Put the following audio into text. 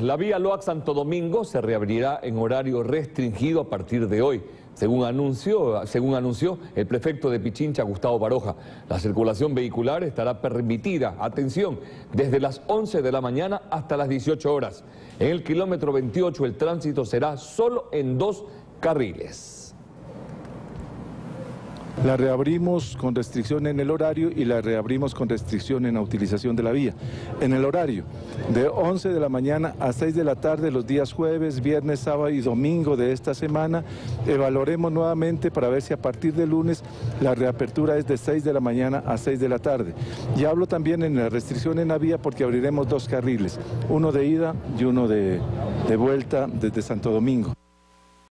La vía Loac Santo Domingo se reabrirá en horario restringido a partir de hoy. Según anunció, según anunció el prefecto de Pichincha, Gustavo Baroja, la circulación vehicular estará permitida, atención, desde las 11 de la mañana hasta las 18 horas. En el kilómetro 28 el tránsito será solo en dos carriles. La reabrimos con restricción en el horario y la reabrimos con restricción en la utilización de la vía. En el horario, de 11 de la mañana a 6 de la tarde los días jueves, viernes, sábado y domingo de esta semana, evaluaremos nuevamente para ver si a partir de lunes la reapertura es de 6 de la mañana a 6 de la tarde. Y hablo también en la restricción en la vía porque abriremos dos carriles, uno de ida y uno de, de vuelta desde Santo Domingo.